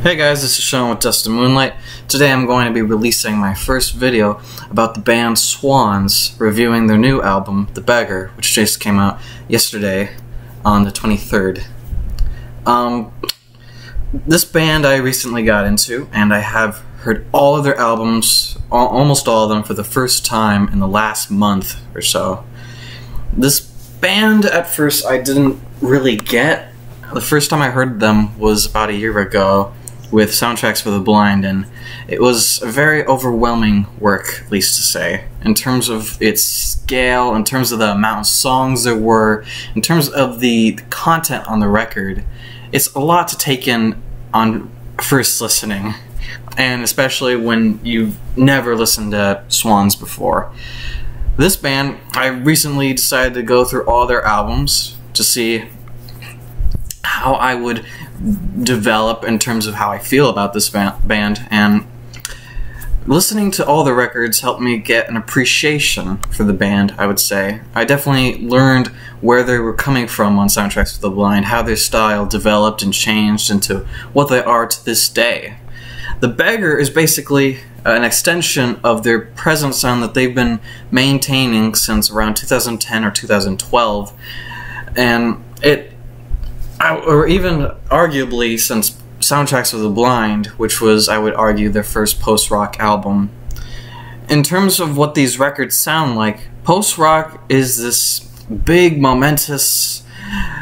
Hey guys, this is Sean with Dust and Moonlight. Today I'm going to be releasing my first video about the band Swans reviewing their new album, The Beggar, which just came out yesterday on the 23rd. Um, this band I recently got into, and I have heard all of their albums, almost all of them, for the first time in the last month or so. This band, at first, I didn't really get. The first time I heard them was about a year ago with Soundtracks for the Blind, and it was a very overwhelming work, at least to say, in terms of its scale, in terms of the amount of songs there were, in terms of the, the content on the record. It's a lot to take in on first listening, and especially when you've never listened to Swans before. This band, I recently decided to go through all their albums to see how I would develop in terms of how I feel about this band, and listening to all the records helped me get an appreciation for the band, I would say. I definitely learned where they were coming from on Soundtracks for the Blind, how their style developed and changed into what they are to this day. The Beggar is basically an extension of their present sound that they've been maintaining since around 2010 or 2012, and it or even arguably since Soundtracks of the Blind, which was, I would argue, their first post rock album. In terms of what these records sound like, post rock is this big, momentous,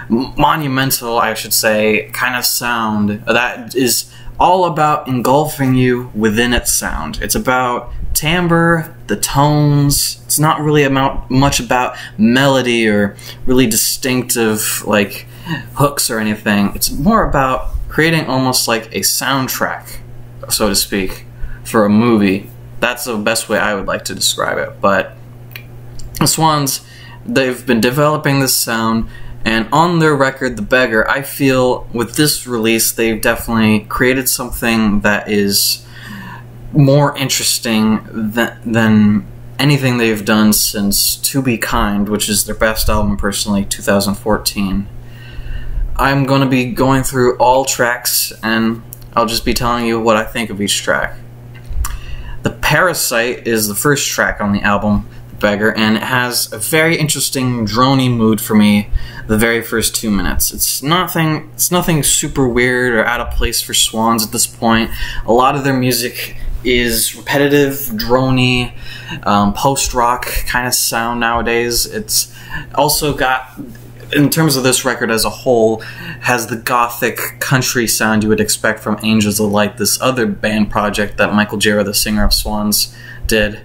monumental, I should say, kind of sound that is all about engulfing you within its sound. It's about timbre, the tones. It's not really about much about melody or really distinctive like hooks or anything. It's more about creating almost like a soundtrack, so to speak, for a movie. That's the best way I would like to describe it. But the Swans, they've been developing this sound, and on their record, The Beggar, I feel with this release, they've definitely created something that is more interesting than, than anything they've done since To Be Kind, which is their best album personally, 2014. I'm going to be going through all tracks and I'll just be telling you what I think of each track. The Parasite is the first track on the album, The Beggar, and it has a very interesting drony mood for me the very first two minutes. It's nothing it's nothing super weird or out of place for Swans at this point. A lot of their music is repetitive, drony, um, post rock kind of sound nowadays. It's also got in terms of this record as a whole, has the gothic country sound you would expect from Angels of Light, this other band project that Michael Gira, the singer of Swans, did.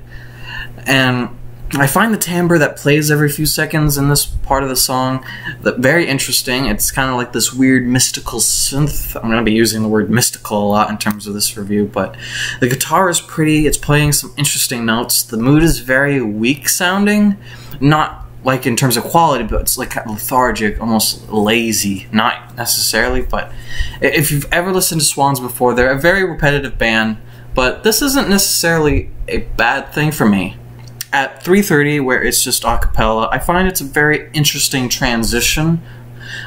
And I find the timbre that plays every few seconds in this part of the song very interesting. It's kind of like this weird mystical synth. I'm going to be using the word mystical a lot in terms of this review, but the guitar is pretty. It's playing some interesting notes. The mood is very weak sounding, not like in terms of quality, but it's like kind of lethargic, almost lazy. Not necessarily, but if you've ever listened to Swans before, they're a very repetitive band. But this isn't necessarily a bad thing for me. At 3:30, where it's just a cappella, I find it's a very interesting transition.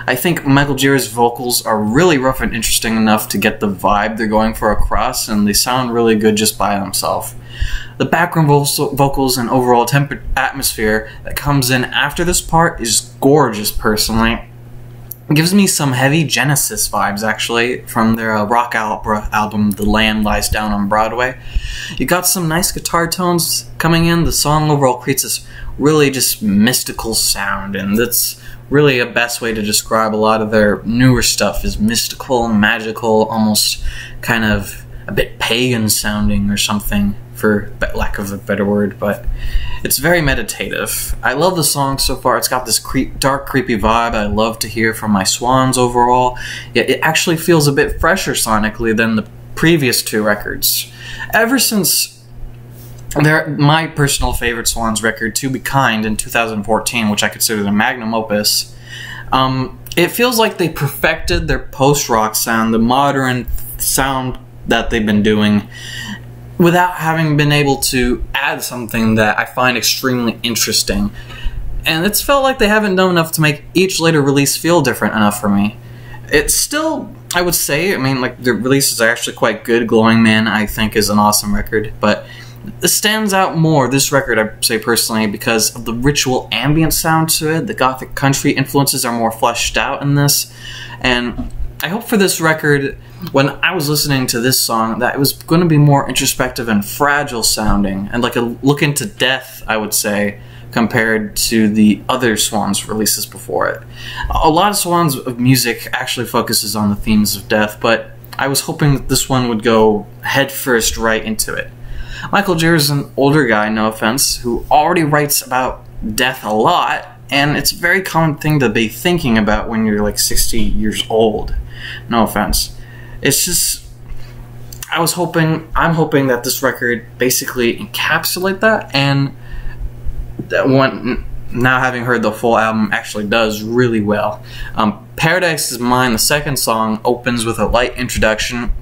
I think Michael Gira's vocals are really rough and interesting enough to get the vibe they're going for across, and they sound really good just by themselves. The background vocals and overall atmosphere that comes in after this part is gorgeous, personally. It gives me some heavy Genesis vibes, actually, from their uh, rock opera album, The Lamb Lies Down on Broadway. You got some nice guitar tones coming in. The song overall creates this really just mystical sound, and that's really a best way to describe a lot of their newer stuff is mystical, magical, almost kind of a bit pagan sounding or something for lack of a better word, but it's very meditative. I love the song so far. It's got this creep, dark, creepy vibe I love to hear from my Swans overall. Yet it actually feels a bit fresher sonically than the previous two records. Ever since their, my personal favorite Swans record, To Be Kind, in 2014, which I consider the magnum opus, um, it feels like they perfected their post rock sound, the modern sound that they've been doing without having been able to add something that I find extremely interesting. And it's felt like they haven't done enough to make each later release feel different enough for me. It's still I would say, I mean, like the releases are actually quite good. Glowing Man, I think, is an awesome record, but it stands out more, this record, I say personally, because of the ritual ambient sound to it. The gothic country influences are more fleshed out in this. And I hope for this record, when I was listening to this song, that it was going to be more introspective and fragile sounding, and like a look into death, I would say, compared to the other Swans releases before it. A lot of Swans of music actually focuses on the themes of death, but I was hoping that this one would go headfirst right into it. Michael Gira is an older guy, no offense, who already writes about death a lot, and it's a very common thing to be thinking about when you're like 60 years old. No offense. It's just I was hoping I'm hoping that this record basically encapsulate that and that one now having heard the full album actually does really well. Um, Paradise is Mine, the second song, opens with a light introduction.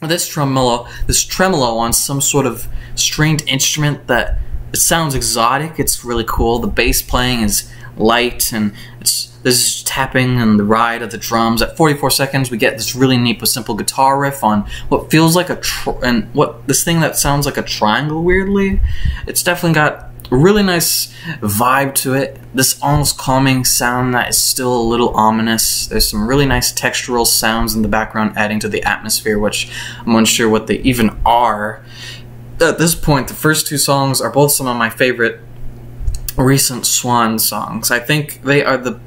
This tremolo, this tremolo on some sort of stringed instrument that it sounds exotic. It's really cool. The bass playing is light and it's there's tapping and the ride of the drums. At 44 seconds, we get this really neat but simple guitar riff on what feels like a and what this thing that sounds like a triangle. Weirdly, it's definitely got a really nice vibe to it. This almost calming sound that is still a little ominous. There's some really nice textural sounds in the background adding to the atmosphere, which I'm unsure what they even are. At this point, the first two songs are both some of my favorite recent Swan songs. I think they are the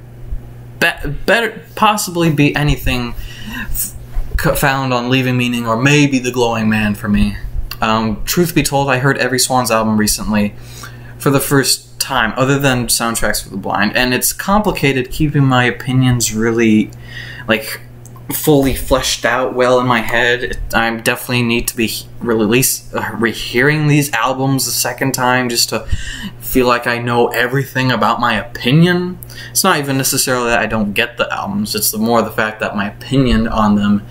be- better, possibly be anything f- found on Leaving Meaning or maybe The Glowing Man for me. Um, truth be told, I heard every Swans album recently for the first time, other than soundtracks for the blind, and it's complicated keeping my opinions really like fully fleshed out well in my head. I definitely need to be release uh, rehearing these albums a second time just to feel like I know everything about my opinion. It's not even necessarily that I don't get the albums. It's the more the fact that my opinion on them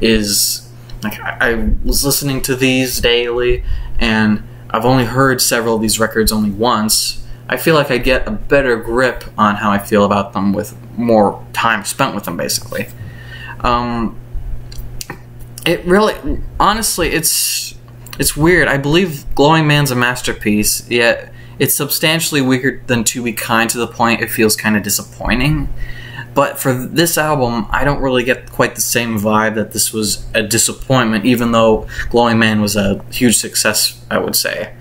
is like I, I was listening to these daily and I've only heard several of these records only once. I feel like I get a better grip on how I feel about them with more time spent with them, basically. Um, it really, honestly, it's it's weird. I believe Glowing Man's a masterpiece, yet it's substantially weaker than To Be Kind to the point it feels kind of disappointing. But for this album, I don't really get quite the same vibe that this was a disappointment, even though Glowing Man was a huge success, I would say.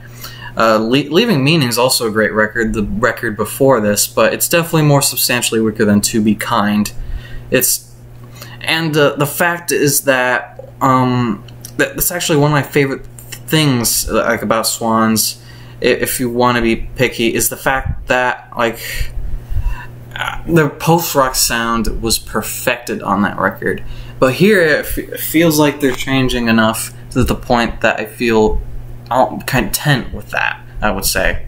Uh, Le- Leaving Meaning is also a great record, the record before this, but it's definitely more substantially weaker than To Be Kind. It's and uh, the fact is that um, that's actually one of my favorite things like about Swans. If you want to be picky, is the fact that like the post rock sound was perfected on that record. But here it, feels like they're changing enough to the point that I feel content with that, I would say.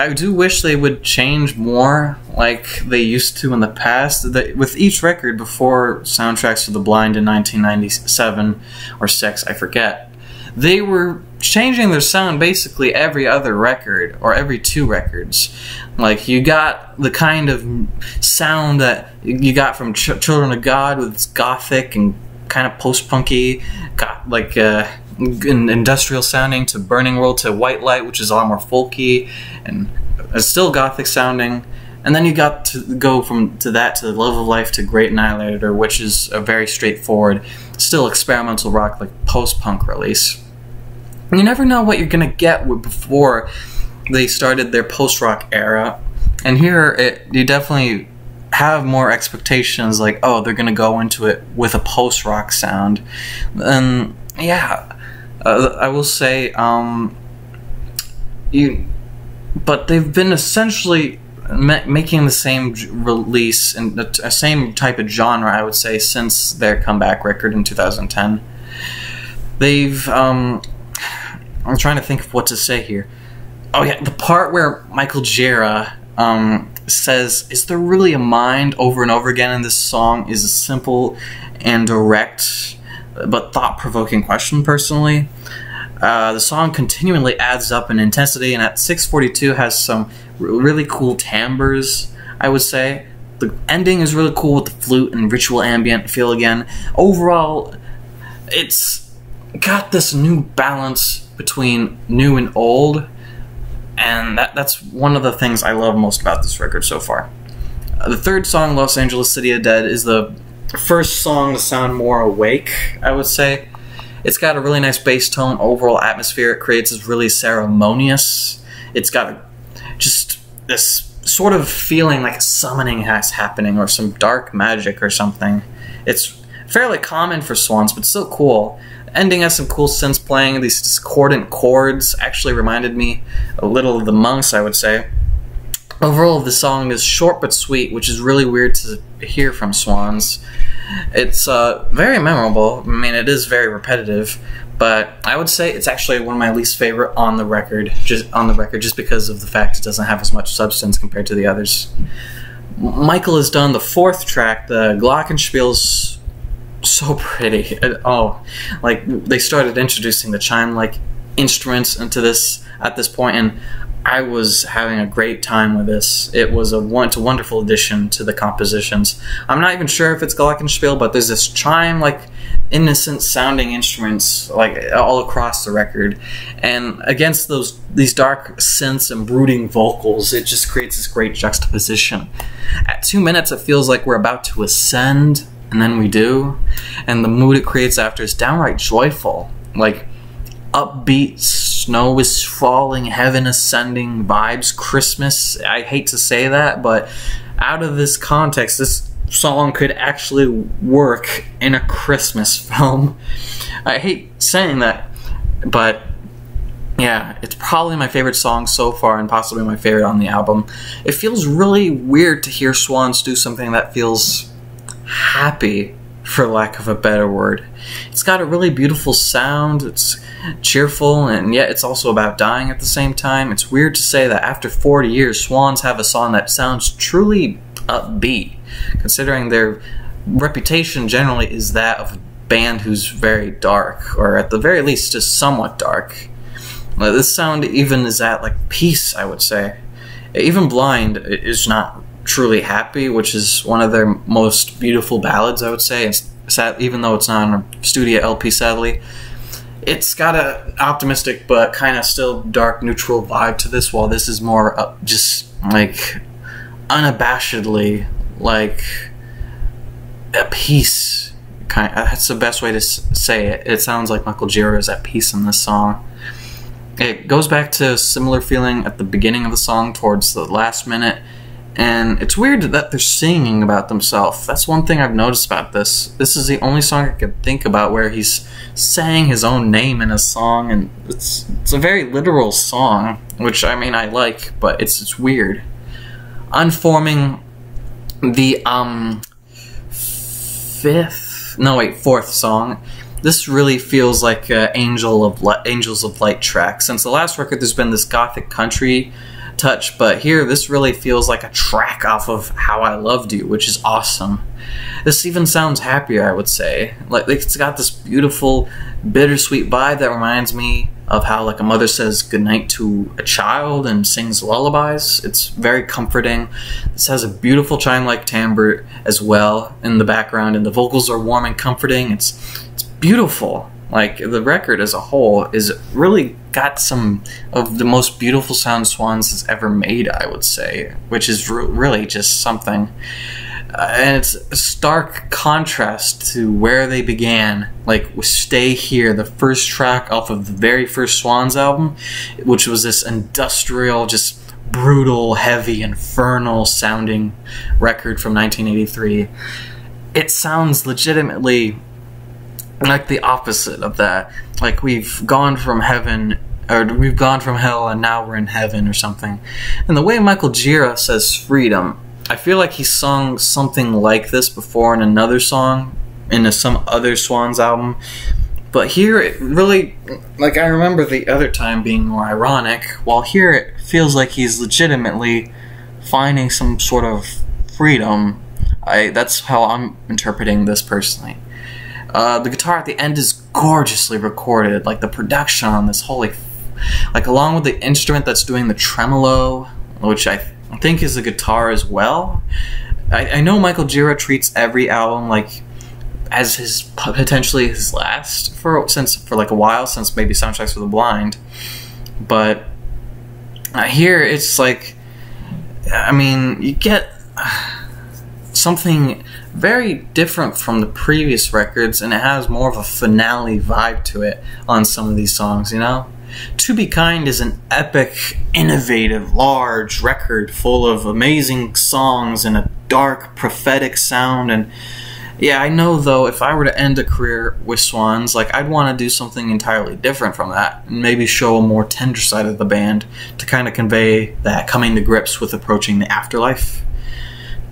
I do wish they would change more like they used to in the past. The, with each record before Soundtracks for the Blind in 1997 or 6, I forget, they were changing their sound basically every other record or every two records. Like you got the kind of sound that you got from Ch- Children of God with its gothic and kind of post-punky, got like uh, industrial sounding to Burning World to White Light, which is a lot more folky and still gothic sounding. And then you got to go from to that to the Love of Life to Great Annihilator, which is a very straightforward, still experimental rock like post-punk release. You never know what you're gonna get before they started their post-rock era, and here it, you definitely have more expectations like oh they're gonna go into it with a post-rock sound and yeah uh, i will say um, you but they've been essentially ma- making the same release and the same type of genre i would say since their comeback record in 2010 they've um, i'm trying to think of what to say here oh yeah the part where michael gira um, says, Is there really a mind over and over again in this song? is simple and direct but thought provoking question, personally. Uh, the song continually adds up in intensity, and at 642 has some really cool timbres, I would say. The ending is really cool with the flute and ritual ambient feel again. Overall, it's got this new balance between new and old, and that, that's one of the things I love most about this record so far. Uh, the third song, Los Angeles City of Death, is the first song to sound more awake, I would say. It's got a really nice bass tone, overall atmosphere. It creates is really ceremonious. It's got just this sort of feeling like a summoning has happening or some dark magic or something. It's fairly common for swans, but still cool. The ending has some cool synths playing. These discordant chords actually reminded me a little of the monks, I would say. Overall, the song is short but sweet, which is really weird to hear from swans. It's uh, very memorable. I mean, it is very repetitive, but I would say it's actually one of my least favorite on the record. Just on the record, just because of the fact it doesn't have as much substance compared to the others. Michael Is Done the fourth track, the Glockenspiel's so pretty. oh, like they started introducing the chime-like instruments into this at this point, and I was having a great time with this. It was a, a wonderful addition to the compositions. I'm not even sure if it's Glockenspiel, but there's this chime like innocent sounding instruments like all across the record and against those these dark synths and brooding vocals it just creates this great juxtaposition at two minutes it feels like we're about to ascend and then we do and the mood it creates after is downright joyful like upbeat snow is falling heaven ascending vibes christmas i hate to say that but out of this context this song could actually work in a Christmas film. I hate saying that, but yeah, it's probably my favorite song so far and possibly my favorite on the album. It feels really weird to hear Swans do something that feels happy, for lack of a better word. It's got a really beautiful sound, it's cheerful, and yet it's also about dying at the same time. It's weird to say that after 40 years, Swans have a song that sounds truly upbeat considering their reputation generally is that of a band who's very dark, or at the very least, just somewhat dark. this sound even is at like peace, I would say. Even Blind is not truly happy, which is one of their most beautiful ballads, I would say. It's sad, even though it's not on a studio LP, sadly. It's got an optimistic but kind of still dark, neutral vibe to this, while this is more uh, just like unabashedly like a peace. Kind of, that's the best way to say it. It sounds like Michael Gira is at peace in this song. It goes back to a similar feeling at the beginning of the song towards the last minute, and it's weird that they're singing about themselves. That's one thing I've noticed about this. This is the only song I could think about where he's saying his own name in a song, and it's it's a very literal song, which I mean I like, but it's it's weird. Unforming the um fifth no wait fourth song this really feels like uh, angel of angels of light track since the last record there's been this gothic country touch but here this really feels like a track off of how i loved you which is awesome this even sounds happier i would say like it's got this beautiful bittersweet vibe that reminds me of how like a mother says goodnight to a child and sings lullabies. It's very comforting. This has a beautiful chime-like timbre as well in the background, and the vocals are warm and comforting. It's it's beautiful. Like the record as a whole is really got some of the most beautiful sound Swans has ever made. I would say, which is re- really just something. Uh, and it's a stark contrast to where they began. Like, Stay Here, the first track off of the very first Swans album, which was this industrial, just brutal, heavy, infernal sounding record from 1983. It sounds legitimately like the opposite of that. Like, we've gone from heaven or we've gone from hell and now we're in heaven or something. And the way Michael Gira says freedom I feel like he sung something like this before in another song in some other Swans album. But here it really, like I remember the other time being more ironic, while here it feels like he's legitimately finding some sort of freedom. I that's how I'm interpreting this personally. Uh, the guitar at the end is gorgeously recorded, like the production on this, holy, like along with the instrument that's doing the tremolo, which I I think is a guitar as well. I, I know Michael Gira treats every album like as his potentially his last for since for like a while since maybe soundtracks for the blind but uh, here it's like i mean you get something very different from the previous records and it has more of a finale vibe to it on some of these songs you know to Be Kind is an epic, innovative, large record full of amazing songs and a dark, prophetic sound. And yeah, I know though, if I were to end a career with Swans, like I'd want to do something entirely different from that and maybe show a more tender side of the band to kind of convey that coming to grips with approaching the afterlife.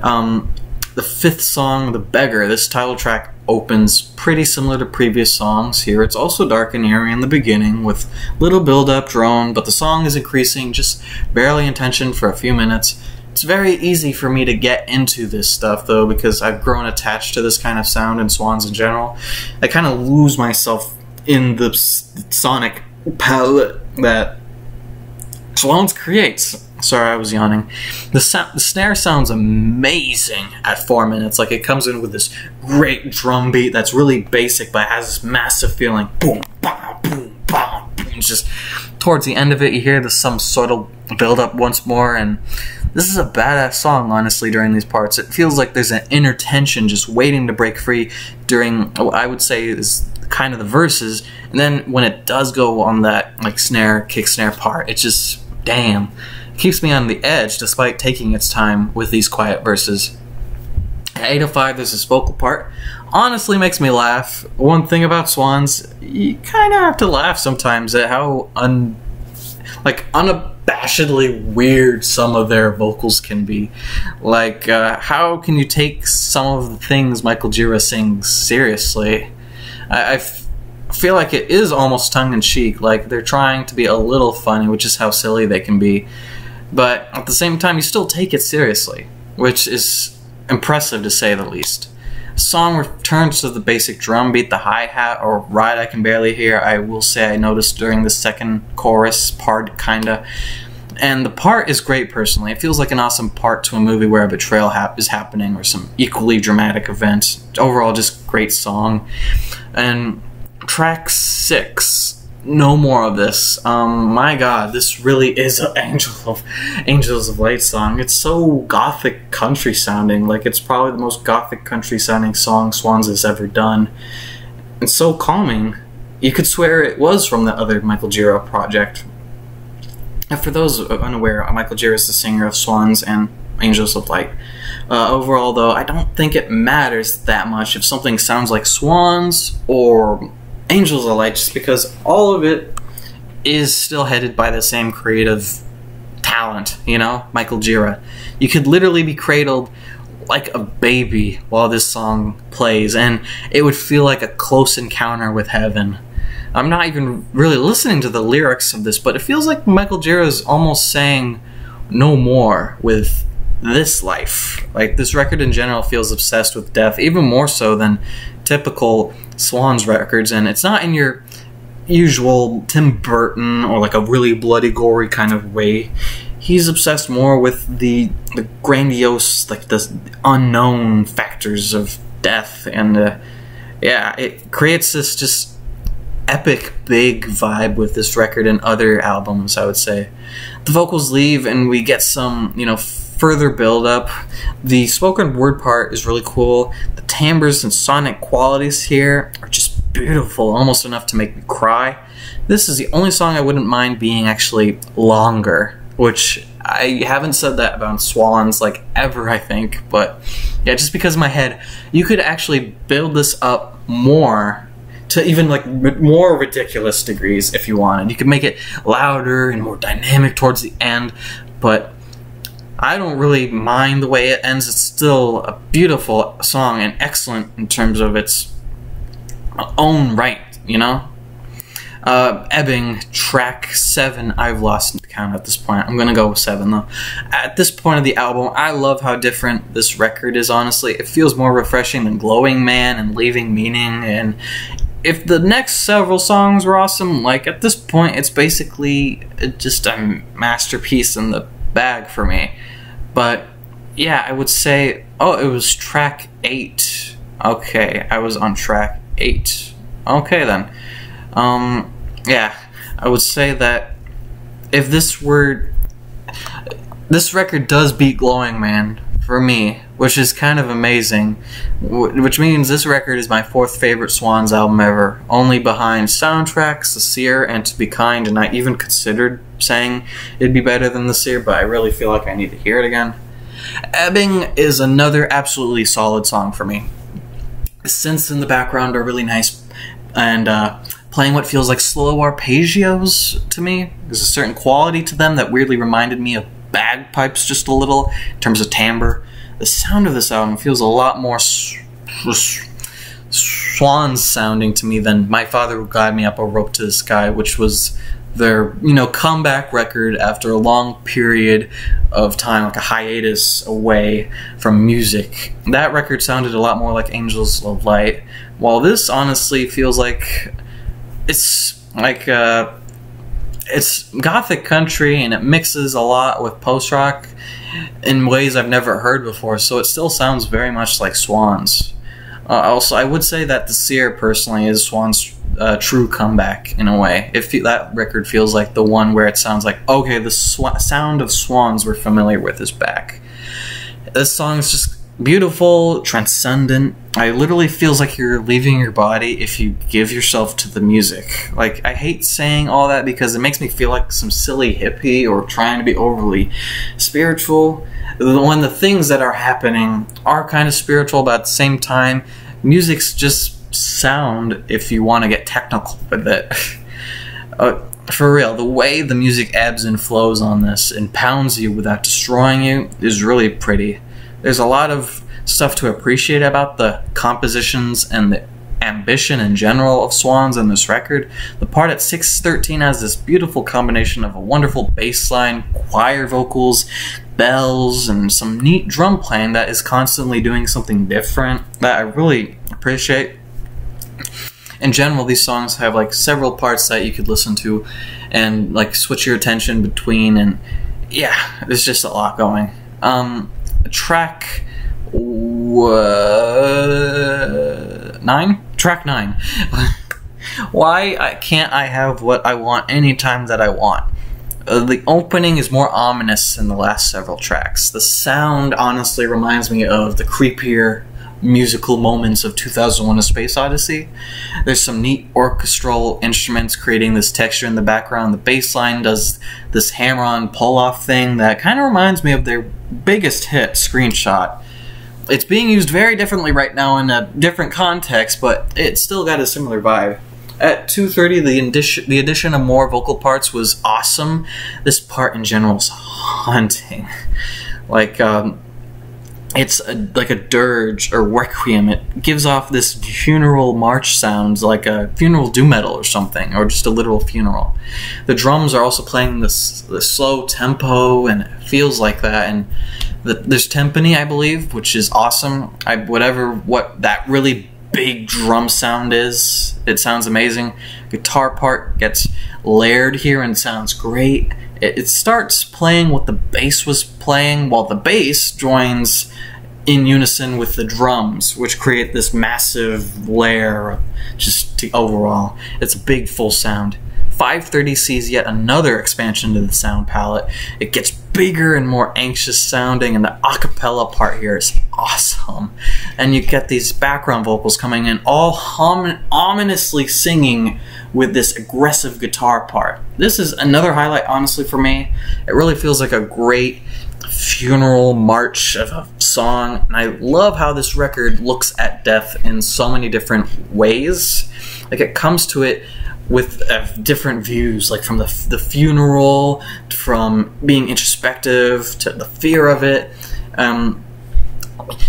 Um, the fifth song, The Beggar, this title track opens pretty similar to previous songs here. It's also dark and eerie in the beginning with little build up drone, but the song is increasing just barely in tension for a few minutes. It's very easy for me to get into this stuff though because I've grown attached to this kind of sound and swans in general. I kind of lose myself in the sonic palette that Swans creates. Sorry, I was yawning. The, the snare sounds amazing at four minutes. Like it comes in with this great drum beat that's really basic, but has this massive feeling. Boom, bam, boom, bam. It's just towards the end of it, you hear the some sort of build up once more, and this is a badass song. Honestly, during these parts, it feels like there's an inner tension just waiting to break free during what I would say is kind of the verses, and then when it does go on that like snare, kick snare part, it's just damn keeps me on the edge despite taking its time with these quiet verses. At 805, there's this vocal part. Honestly, makes me laugh. One thing about Swans, you kind of have to laugh sometimes at how un, like unabashedly weird some of their vocals can be. Like, uh, how can you take some of the things Michael Gira sings seriously? I, feel like it is almost tongue in cheek. Like they're trying to be a little funny, which is how silly they can be but at the same time, you still take it seriously, which is impressive to say the least. song returns to the basic drum beat, the hi hat or ride I can barely hear. I will say I noticed during the second chorus part, kinda. And the part is great personally. It feels like an awesome part to a movie where a betrayal hap- is happening or some equally dramatic event. Overall, just great song. And track six no more of this. Um, my God, this really is an Angel of Angels of Light song. It's so gothic country sounding. Like it's probably the most gothic country sounding song Swans has ever done. And so calming. You could swear it was from the other Michael Gira project. And for those unaware, Michael Gira is the singer of Swans and Angels of Light. Uh, overall, though, I don't think it matters that much if something sounds like Swans or Angels of Light just because all of it is still headed by the same creative talent, you know, Michael Gira. You could literally be cradled like a baby while this song plays, and it would feel like a close encounter with heaven. I'm not even really listening to the lyrics of this, but it feels like Michael Gira is almost saying no more with this life. Like this record in general feels obsessed with death, even more so than typical Swans records, and it's not in your usual Tim Burton or like a really bloody, gory kind of way. He's obsessed more with the the grandiose, like the unknown factors of death, and uh, yeah, it creates this just epic, big vibe with this record and other albums. I would say the vocals leave, and we get some, you know further build up. The spoken word part is really cool. The timbres and sonic qualities here are just beautiful, almost enough to make me cry. This is the only song I wouldn't mind being actually longer, which I haven't said that about Swans like ever, I think, but yeah, just because my head, you could actually build this up more to even like more ridiculous degrees if you wanted. You could make it louder and more dynamic towards the end, but I don't really mind the way it ends. It's still a beautiful song and excellent in terms of its own right, you know? Uh, Ebbing, track 7. I've lost count at this point. I'm gonna go with 7 though. At this point of the album, I love how different this record is, honestly. It feels more refreshing than Glowing Man and Leaving Meaning. And if the next several songs were awesome, like at this point, it's basically just a masterpiece in the bag for me. But yeah, I would say, oh, it was track eight. Okay, I was on track eight. Okay then. Um, yeah, I would say that if this were this record does beat Glowing Man for me, which is kind of amazing. Which means this record is my fourth favorite Swans album ever, only behind Soundtracks, The Seer, and To Be Kind. And I even considered saying it'd be better than The Seer, but I really feel like I need to hear it again. Ebbing is another absolutely solid song for me. The synths in the background are really nice, and uh, playing what feels like slow arpeggios to me. There's a certain quality to them that weirdly reminded me of bagpipes just a little in terms of timbre. The sound of this album feels a lot more swan sounding to me than My Father Would Guide Me Up a Rope to the Sky, which was their you know comeback record after a long period of time like a hiatus away from music. That record sounded a lot more like angels of light while this honestly feels like it's like uh it's gothic country and it mixes a lot with post rock in ways I've never heard before. So it still sounds very much like Swans. Uh, also, I would say that the Seer personally is Swan's uh, true comeback in a way. If that record feels like the one where it sounds like okay, the sound of Swans we're familiar with is back. This song is just beautiful, transcendent. I literally feels like you're leaving your body if you give yourself to the music. Like I hate saying all that because it makes me feel like some silly hippie or trying to be overly spiritual. When the things that are happening are kind of spiritual, but at the same time, music's just sound if you want to get technical with it. uh, for real, the way the music ebbs and flows on this and pounds you without destroying you is really pretty. There's a lot of stuff to appreciate about the compositions and the ambition in general of Swans in this record. The part at 613 has this beautiful combination of a wonderful bass line, choir vocals, bells, and some neat drum playing that is constantly doing something different that I really appreciate. In general, these songs have like several parts that you could listen to and like switch your attention between and yeah, there's just a lot going. Um, track nine. Track nine. Why can't I have what I want anytime that I want? Uh, the opening is more ominous than the last several tracks. The sound honestly reminds me of the creepier musical moments of 2001 A Space Odyssey. There's some neat orchestral instruments creating this texture in the background. The bass line does this hammer on pull off thing that kind of reminds me of their biggest hit, Screenshot. It's being used very differently right now in a different context, but it still got a similar vibe. At 2.30, the addition, the addition of more vocal parts was awesome. This part in general is haunting. Like, um, it's a, like a dirge or requiem. It gives off this funeral march sounds, like a funeral doom metal or something, or just a literal funeral. The drums are also playing this, this slow tempo, and it feels like that. And the, there's timpani, I believe, which is awesome. I whatever what that really big drum sound is, it sounds amazing. Guitar part gets layered here and sounds great. It, it starts playing what the bass was playing, while the bass joins in unison with the drums, which create this massive layer just to, overall. It's a big full sound. 530 sees yet another expansion to the sound palette. It gets bigger and more anxious sounding, and the acapella part here is awesome. And you get these background vocals coming in, all hum- ominously singing with this aggressive guitar part. This is another highlight, honestly, for me. It really feels like a great funeral march of a song. And I love how this record looks at death in so many different ways. Like it comes to it with uh, different views, like from the, the funeral, from being introspective to the fear of it. Um,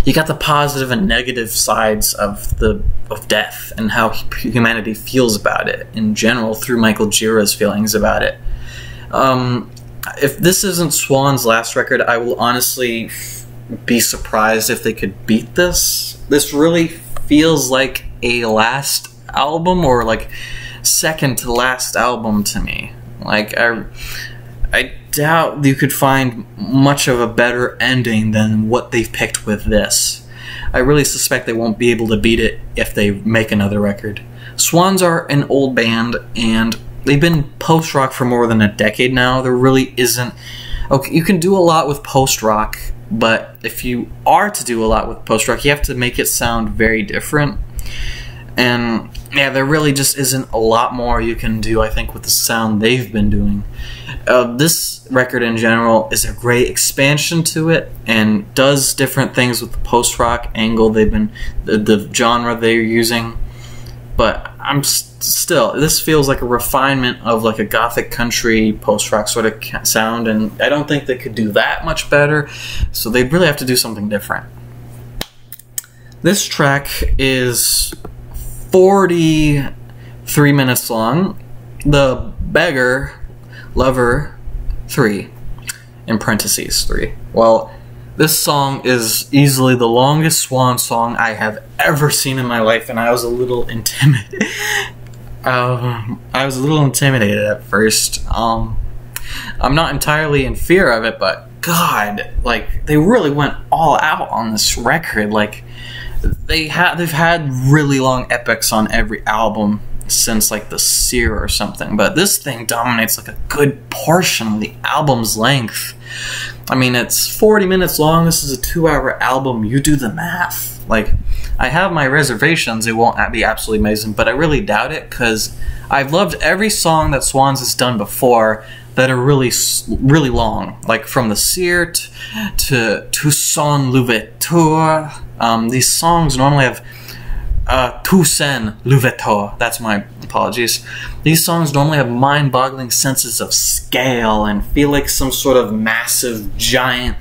you got the positive and negative sides of the of death and how humanity feels about it in general through Michael Gira's feelings about it. Um, if this isn't Swan's last record, I will honestly be surprised if they could beat this. This really feels like a last album or like second to last album to me. Like I I doubt you could find much of a better ending than what they've picked with this. I really suspect they won't be able to beat it if they make another record. Swans are an old band, and they've been post rock for more than a decade now. There really isn't. Okay, you can do a lot with post rock, but if you are to do a lot with post rock, you have to make it sound very different. And yeah, there really just isn't a lot more you can do, I think, with the sound they've been doing. Uh, this record in general is a great expansion to it and does different things with the post rock angle they've been, the, the genre they're using. But I'm st- still, this feels like a refinement of like a gothic country post rock sort of sound, and I don't think they could do that much better. So they'd really have to do something different. This track is 43 minutes long. The Beggar Lover 3, in parentheses 3. Well, this song is easily the longest swan song I have ever seen in my life, and I was a little intimidated. um, I was a little intimidated at first. Um, I'm not entirely in fear of it, but God, like they really went all out on this record. Like they have they've had really long epics on every album since like the Seer or something, but this thing dominates like a good portion of the album's length. I mean, it's 40 minutes long. This is a two-hour album. You do the math. Like, I have my reservations. It won't be absolutely amazing, but I really doubt it because I've loved every song that Swans has done before that are really, really long. Like from the Seer to, to Toussaint Louverture. Um, these songs normally have uh, Toussaint Louverture. That's my apologies. These songs normally have mind boggling senses of scale and feel like some sort of massive, giant.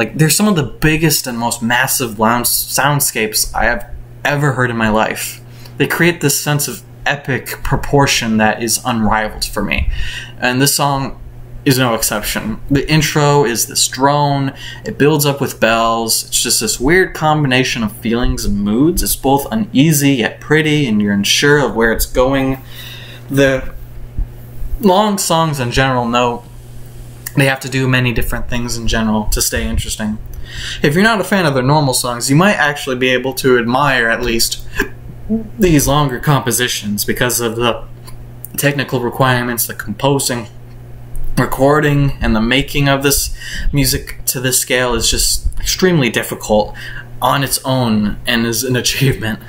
Like, they're some of the biggest and most massive soundscapes I have ever heard in my life. They create this sense of epic proportion that is unrivaled for me. And this song is no exception. The intro is this drone, it builds up with bells. It's just this weird combination of feelings and moods. It's both uneasy yet pretty, and you're unsure of where it's going. The long songs in general know they have to do many different things in general to stay interesting. If you're not a fan of their normal songs, you might actually be able to admire at least these longer compositions because of the technical requirements, the composing recording and the making of this music to this scale is just extremely difficult on its own and is an achievement.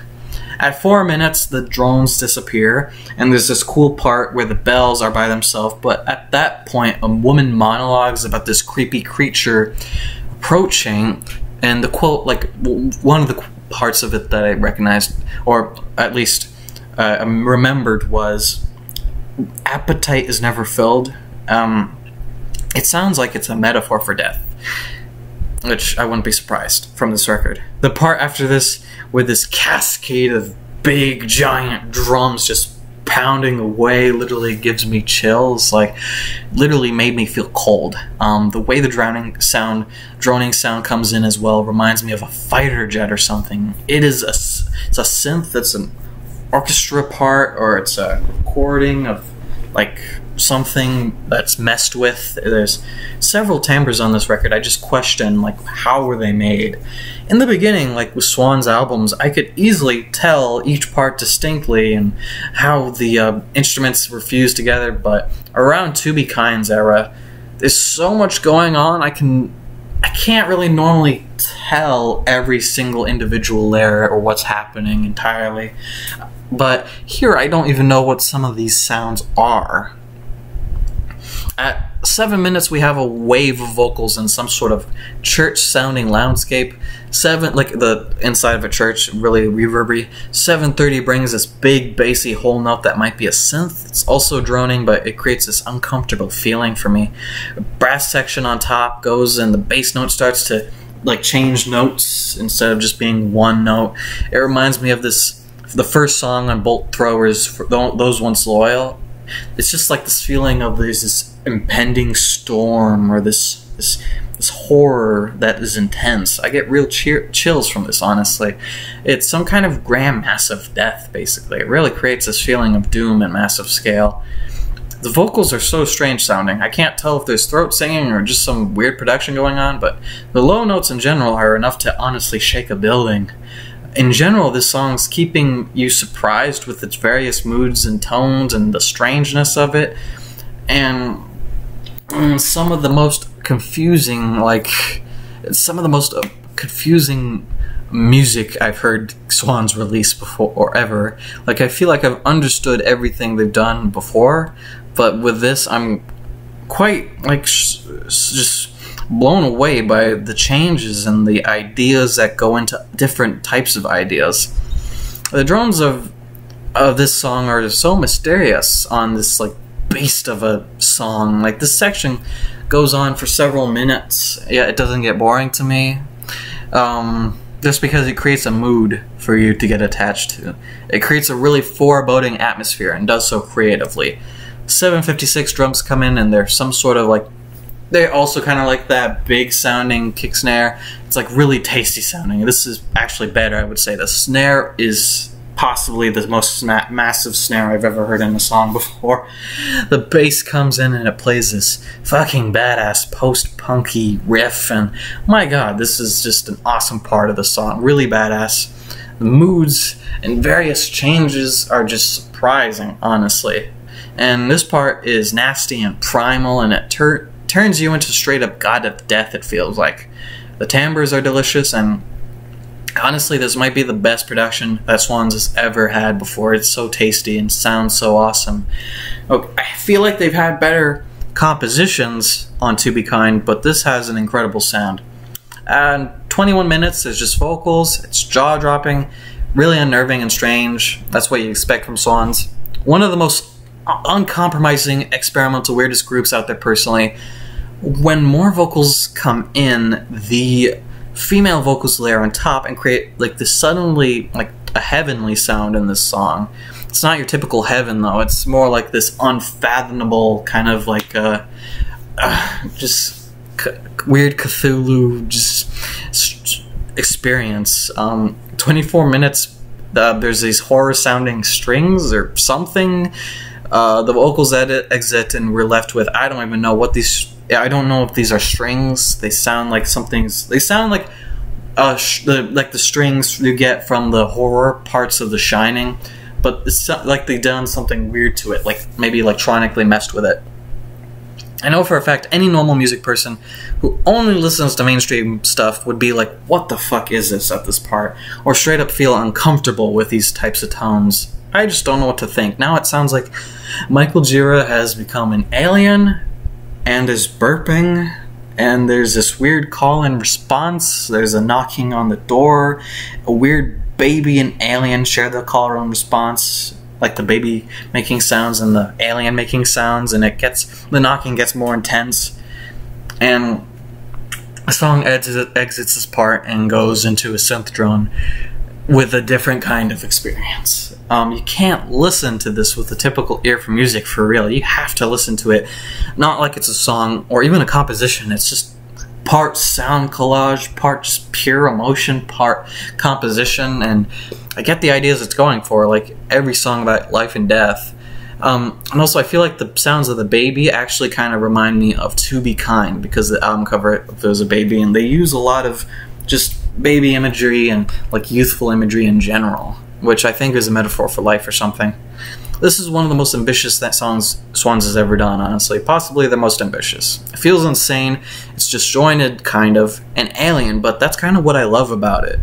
At four minutes, the drones disappear, and there's this cool part where the bells are by themselves. But at that point, a woman monologues about this creepy creature approaching, and the quote, like one of the parts of it that I recognized, or at least uh, remembered, was appetite is never filled um, it sounds like it's a metaphor for death, which I wouldn't be surprised from this record. The part after this, with this cascade of big, giant drums just pounding away, literally gives me chills. Like, literally made me feel cold. Um, the way the drowning sound, droning sound comes in as well reminds me of a fighter jet or something. It is a, it's a synth that's an orchestra part, or it's a recording of like something that's messed with. There's several timbres on this record. I just question like how were they made? In the beginning, like with Swan's albums, I could easily tell each part distinctly and how the uh, instruments were fused together. But around To Be Kind's era, there's so much going on. I can I can't really normally tell every single individual layer or what's happening entirely. But here, I don't even know what some of these sounds are. At seven minutes, we have a wave of vocals in some sort of church-sounding landscape. Seven, like the inside of a church, really reverbery. Seven thirty brings this big, bassy whole note that might be a synth. It's also droning, but it creates this uncomfortable feeling for me. Brass section on top goes, and the bass note starts to like change notes instead of just being one note. It reminds me of this the first song on Bolt Throwers, those once loyal. It's just like this feeling of there's this impending storm or this this this horror that is intense. I get real cheer- chills from this. Honestly, it's some kind of grand massive death. Basically, it really creates this feeling of doom and massive scale. The vocals are so strange sounding. I can't tell if there's throat singing or just some weird production going on, but the low notes in general are enough to honestly shake a building. In general, this song's keeping you surprised with its various moods and tones and the strangeness of it. And mm, some of the most confusing, like, some of the most uh, confusing music I've heard Swans release before or ever. Like I feel like I've understood everything they've done before, but with this, I'm quite like just blown away by the changes and the ideas that go into different types of ideas. The drones of of this song are so mysterious on this like beast of a song. Like this section goes on for several minutes. Yeah, it doesn't get boring to me. Um, just because it creates a mood for you to get attached to. It creates a really foreboding atmosphere and does so creatively. 756 drums come in and they're some sort of like they're also kind of like that big sounding kick snare. It's like really tasty sounding. This is actually better, I would say. The snare is possibly the most massive snare I've ever heard in a song before. The bass comes in and it plays this fucking badass post punky riff, and my god, this is just an awesome part of the song. Really badass. The moods and various changes are just surprising, honestly. And this part is nasty and primal, and it tur- turns you into straight up god of death, it feels like. The timbres are delicious, and honestly, this might be the best production that Swans has ever had before. It's so tasty and sounds so awesome. I feel like they've had better compositions on To Be Kind, but this has an incredible sound. And 21 minutes is just vocals, it's jaw dropping, really unnerving and strange. That's what you expect from Swans. One of the most uncompromising experimental weirdest groups out there personally. When more vocals come in, the female vocals layer on top and create like this suddenly like a heavenly sound in this song. It's not your typical heaven though. It's more like this unfathomable kind of like uh, uh just weird Cthulhu just experience. Um, 24 minutes. Uh, there's these horror sounding strings or something uh, the vocals edit, exit, and we're left with I don't even know what these. I don't know if these are strings. They sound like something's. They sound like uh, the like the strings you get from the horror parts of The Shining, but it's like they've done something weird to it, like maybe electronically messed with it. I know for a fact any normal music person who only listens to mainstream stuff would be like, "What the fuck is this?" at this part, or straight up feel uncomfortable with these types of tones. I just don't know what to think. Now it sounds like Michael Gira has become an alien and is burping, and there's this weird call and response. There's a knocking on the door. A weird baby and alien share the call and response, like the baby making sounds and the alien making sounds, and it gets the knocking gets more intense. And the song exits, exits this part and goes into a synth drone with a different kind of experience. Um, you can't listen to this with a typical ear for music for real. You have to listen to it not like it's a song or even a composition. It's just part sound collage, part just pure emotion, part composition, and I get the ideas it's going for, like every song about life and death. Um, and also, I feel like the sounds of the baby actually kind of remind me of "To Be Kind" because the album cover there's a baby, and they use a lot of just baby imagery and like youthful imagery in general, which I think is a metaphor for life or something. This is one of the most ambitious that songs Swans has ever done, honestly. Possibly the most ambitious. It feels insane, it's disjointed, kind of, and alien, but that's kind of what I love about it.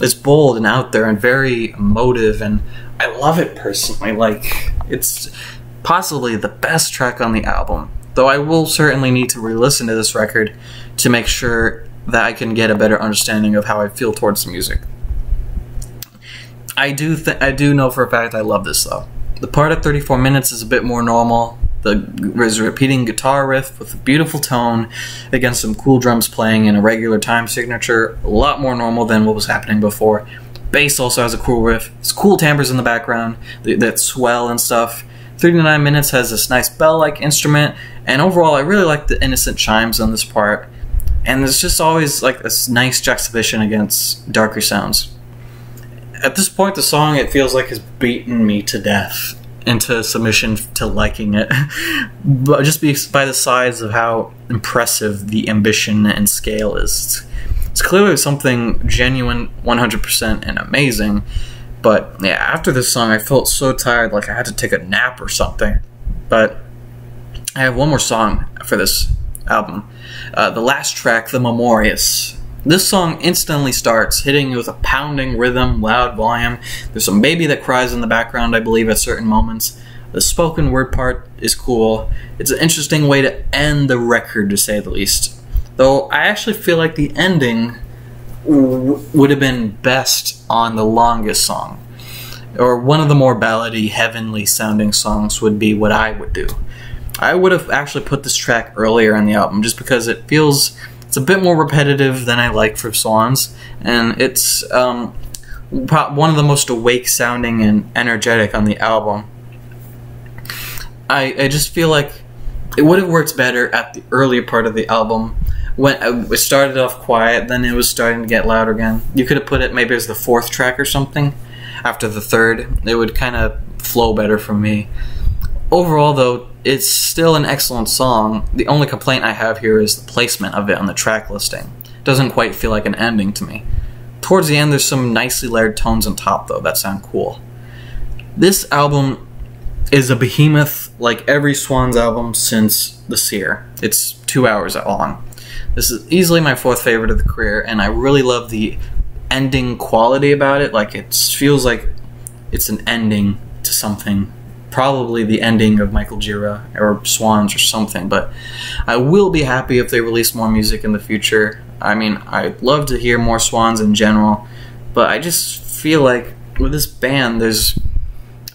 It's bold and out there and very emotive, and I love it personally. Like, it's possibly the best track on the album. Though I will certainly need to re listen to this record to make sure that I can get a better understanding of how I feel towards the music. I do I do know for a fact I love this though. The part at 34 minutes is a bit more normal. The is repeating guitar riff with a beautiful tone against some cool drums playing in a regular time signature. A lot more normal than what was happening before. Bass also has a cool riff. It's cool timbres in the background that swell and stuff. 39 minutes has this nice bell-like instrument, and overall I really like the innocent chimes on this part and there's just always like this nice juxtaposition against darker sounds. At this point, the song it feels like has beaten me to death. into submission to liking it, but just by the size of how impressive the ambition and scale is. It's clearly something genuine, 100% and amazing. But yeah, after this song, I felt so tired, like I had to take a nap or something. But I have one more song for this album. Uh, the last track, The Memorious. This song instantly starts hitting you with a pounding rhythm, loud volume. There's some baby that cries in the background, I believe, at certain moments. The spoken word part is cool. It's an interesting way to end the record, to say the least. Though I actually feel like the ending would have been best on the longest song. Or one of the more ballady, heavenly sounding songs would be what I would do. I would have actually put this track earlier in the album just because it feels it's a bit more repetitive than I like for Swans, and it's um, one of the most awake sounding and energetic on the album. I, I just feel like it would have worked better at the earlier part of the album when uh, it started off quiet, then it was starting to get louder again. You could have put it maybe as the fourth track or something after the third. It would kind of flow better for me. Overall, though, it's still an excellent song. The only complaint I have here is the placement of it on the track listing. It doesn't quite feel like an ending to me. Towards the end, there's some nicely layered tones on top, though, that sound cool. This album is a behemoth like every Swans album since The Seer. It's two hours long. This is easily my fourth favorite of the career, and I really love the ending quality about it. Like it feels like it's an ending to something, probably the ending of Michael Gira or Swans or something. But I will be happy if they release more music in the future. I mean, I'd love to hear more Swans in general, but I just feel like with this band, there's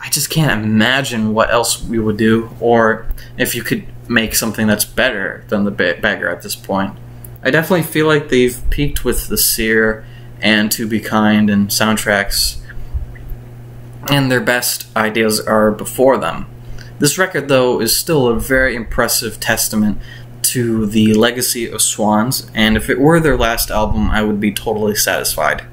I just can't imagine what else we would do, or if you could make something that's better than the beggar at this point. I definitely feel like they've peaked with The Seer and To Be Kind and soundtracks, and their best ideas are before them. This record, though, is still a very impressive testament to the legacy of Swans, and if it were their last album, I would be totally satisfied.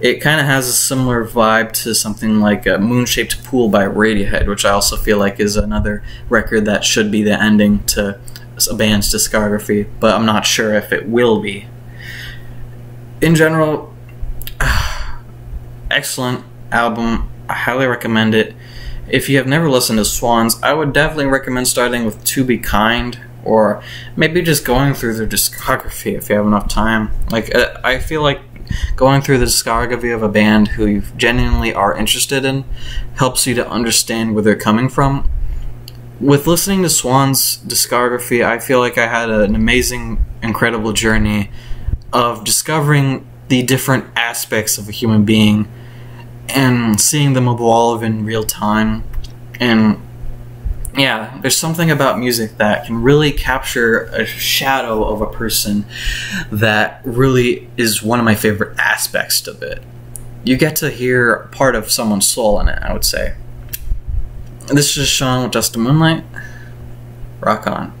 It kind of has a similar vibe to something like uh, a Moon Shaped Pool by Radiohead, which I also feel like is another record that should be the ending to a band's discography, but I'm not sure if it will be. In general, excellent album. I highly recommend it. If you have never listened to Swans, I would definitely recommend starting with To Be Kind, or maybe just going through their discography if you have enough time. Like, uh, I feel like going through the discography of a band who you genuinely are interested in helps you to understand where they're coming from with listening to Swan's discography, I feel like I had an amazing, incredible journey of discovering the different aspects of a human being and seeing them evolve in real time. And yeah, there's something about music that can really capture a shadow of a person that really is one of my favorite aspects of it. You get to hear part of someone's soul in it, I would say. This is Sean with Just a Moonlight. Rock on.